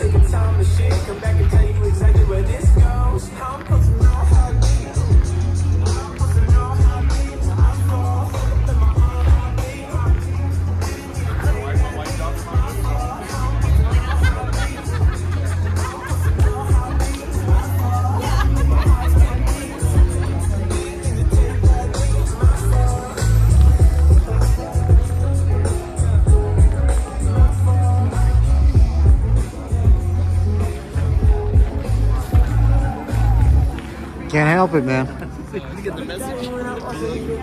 Take your time to shit, come back and tell you exactly where this goes. Help it, man.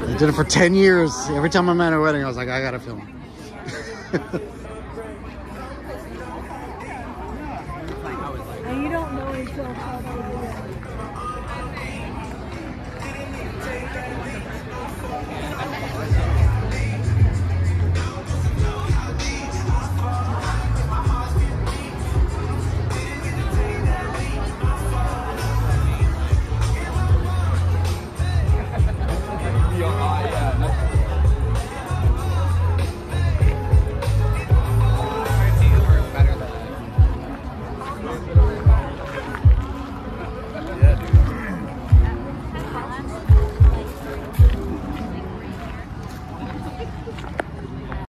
I did it for 10 years. Every time I'm at a wedding, I was like, I gotta film.